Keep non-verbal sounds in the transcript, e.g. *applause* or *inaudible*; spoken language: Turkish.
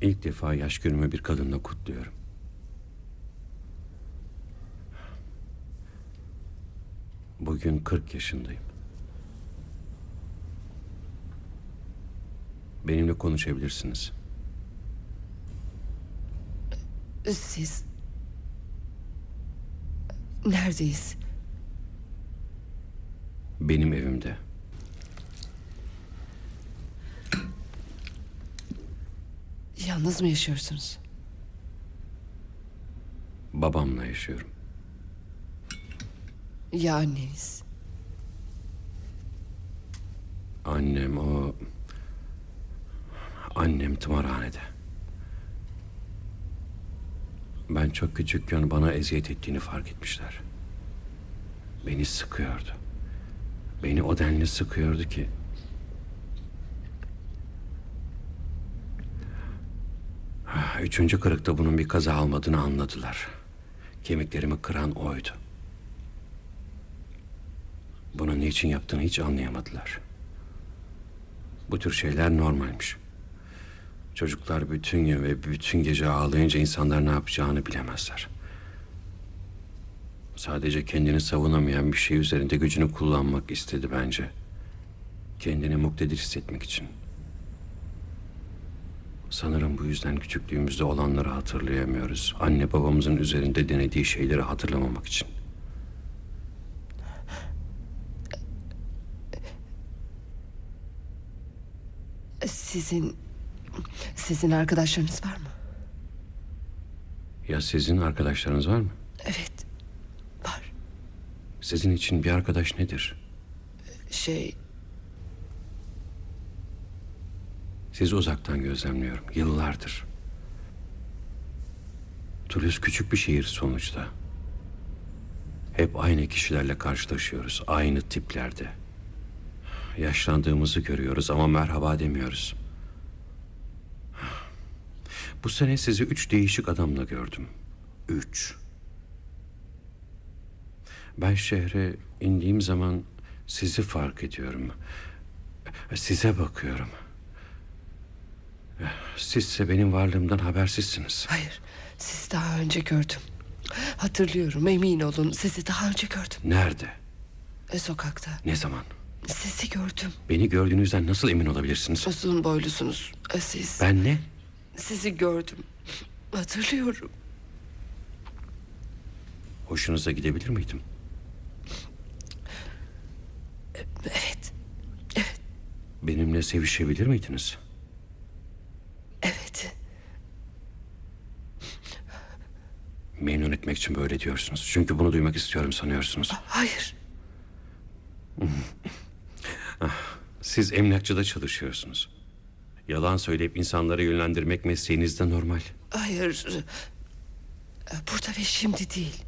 İlk defa yaş günümü bir kadınla kutluyorum. Bugün 40 yaşındayım. Benimle konuşabilirsiniz. Siz... Neredeyiz? Benim evimde. Yalnız mı yaşıyorsunuz? Babamla yaşıyorum. Ya anneniz? Annem o... Annem tımarhanede. Ben çok küçükken bana eziyet ettiğini fark etmişler. Beni sıkıyordu. Beni o denli sıkıyordu ki... Üçüncü kırıkta bunun bir kaza olmadığını anladılar. Kemiklerimi kıran oydu. Bunu niçin yaptığını hiç anlayamadılar. Bu tür şeyler normalmiş. Çocuklar bütün gün ve bütün gece ağlayınca insanlar ne yapacağını bilemezler. Sadece kendini savunamayan bir şey üzerinde gücünü kullanmak istedi bence. Kendini muktedir hissetmek için. Sanırım bu yüzden küçüklüğümüzde olanları hatırlayamıyoruz. Anne babamızın üzerinde denediği şeyleri hatırlamamak için. Sizin... Sizin arkadaşlarınız var mı? Ya sizin arkadaşlarınız var mı? Evet. Var. Sizin için bir arkadaş nedir? Şey... Sizi uzaktan gözlemliyorum. Yıllardır. Toulouse küçük bir şehir sonuçta. Hep aynı kişilerle karşılaşıyoruz. Aynı tiplerde. Yaşlandığımızı görüyoruz ama merhaba demiyoruz. Bu sene sizi üç değişik adamla gördüm. Üç. Ben şehre indiğim zaman sizi fark ediyorum. Size bakıyorum. Sizse benim varlığımdan habersizsiniz. Hayır. Sizi daha önce gördüm. Hatırlıyorum emin olun. Sizi daha önce gördüm. Nerede? E, sokakta. Ne zaman? Sizi gördüm. Beni gördüğünüzden nasıl emin olabilirsiniz? Uzun boylusunuz. E, Siz... Ben ne? Sizi gördüm. Hatırlıyorum. Hoşunuza gidebilir miydim? Evet. Benimle sevişebilir miydiniz? Evet. Memnun etmek için böyle diyorsunuz. Çünkü bunu duymak istiyorum sanıyorsunuz. Hayır. *laughs* Siz emlakçıda çalışıyorsunuz. Yalan söyleyip insanları yönlendirmek mesleğinizde normal. Hayır. Burada ve şimdi değil.